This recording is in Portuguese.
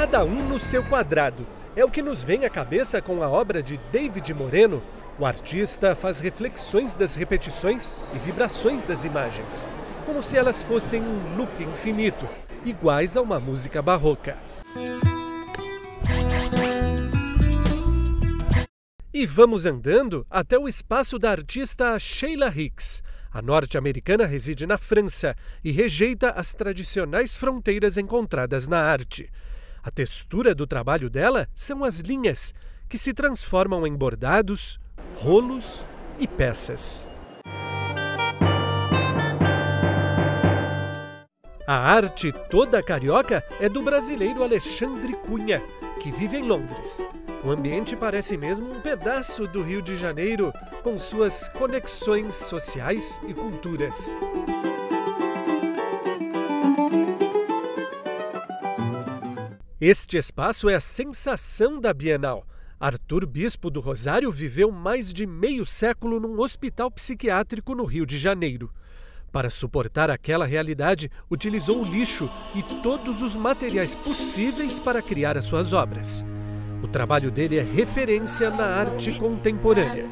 cada um no seu quadrado. É o que nos vem à cabeça com a obra de David Moreno. O artista faz reflexões das repetições e vibrações das imagens, como se elas fossem um loop infinito, iguais a uma música barroca. E vamos andando até o espaço da artista Sheila Hicks. A norte-americana reside na França e rejeita as tradicionais fronteiras encontradas na arte. A textura do trabalho dela são as linhas, que se transformam em bordados, rolos e peças. A arte toda carioca é do brasileiro Alexandre Cunha, que vive em Londres. O ambiente parece mesmo um pedaço do Rio de Janeiro, com suas conexões sociais e culturas. Este espaço é a sensação da Bienal. Arthur Bispo do Rosário viveu mais de meio século num hospital psiquiátrico no Rio de Janeiro. Para suportar aquela realidade, utilizou o lixo e todos os materiais possíveis para criar as suas obras. O trabalho dele é referência na arte contemporânea.